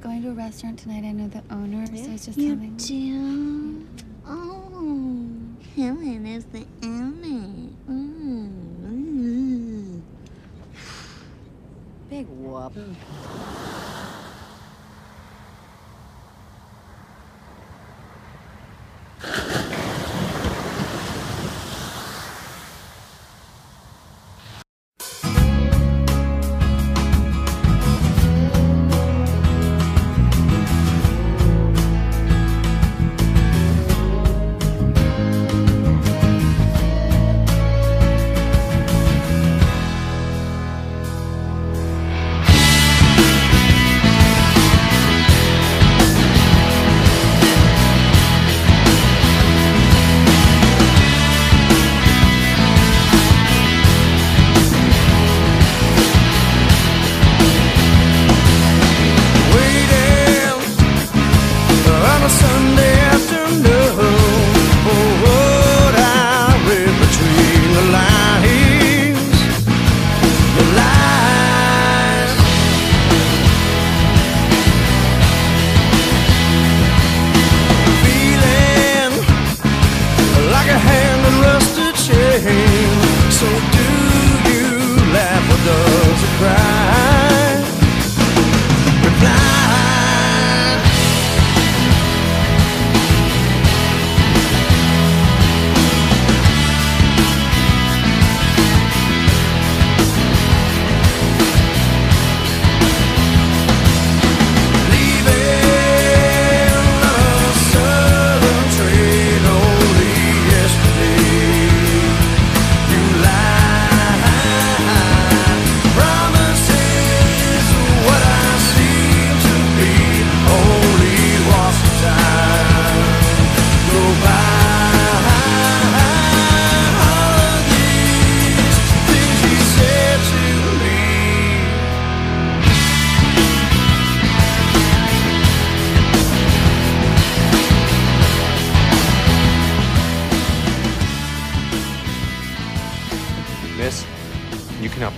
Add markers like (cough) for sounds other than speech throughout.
going to a restaurant tonight. I know the owner, so I was just You telling. do? Oh, Helen is the owner. Mm. Big whoop.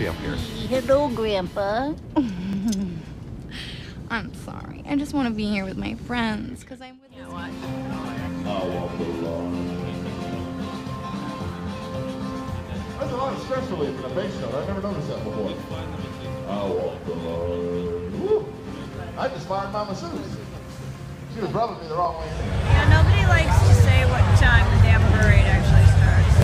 You cannot be up here. Hello, Grandpa. (laughs) I'm sorry. I just want to be here with my friends because I'm with. You know what? That's a lot of stress relief in a bass note. I've never noticed that before. I walk the line. Woo! I just fired my masseuse. She was rubbing me the wrong way. Yeah, nobody likes to say what time the damn parade actually starts.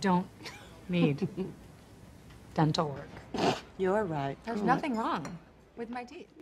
Don't (laughs) need (laughs) dental work. You're right. There's nothing wrong with my teeth.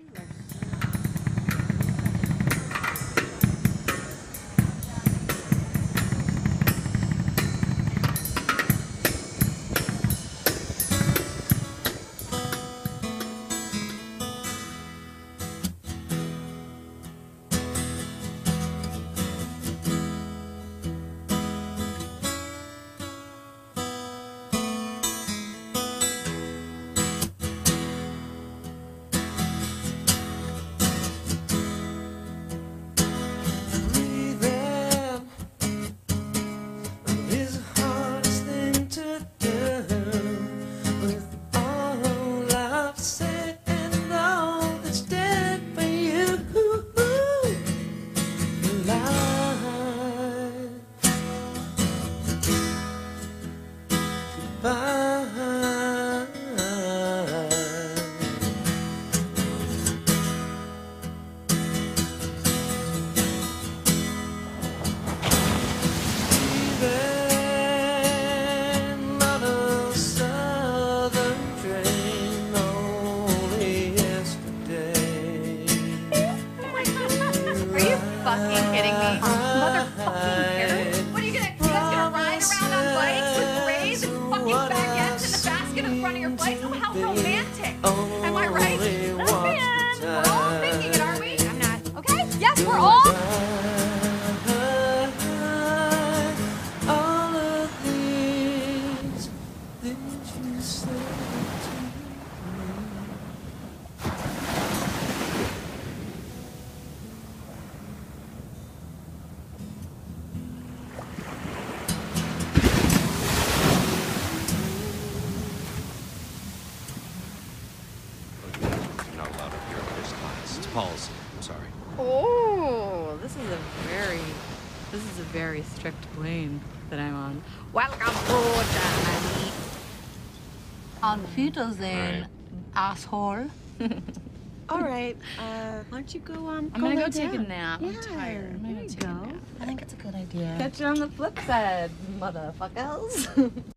Basket in front of? Oh, how romantic. Am very strict plane that I'm on. Welcome to Germany. On Wiedersehen, asshole. (laughs) All right. Uh, why don't you go um? I'm gonna go lay take a nap. Yeah, I'm tired. I'm gonna you take a go. nap. I think it's a good idea. Catch you on the flip side, motherfuckers. (laughs)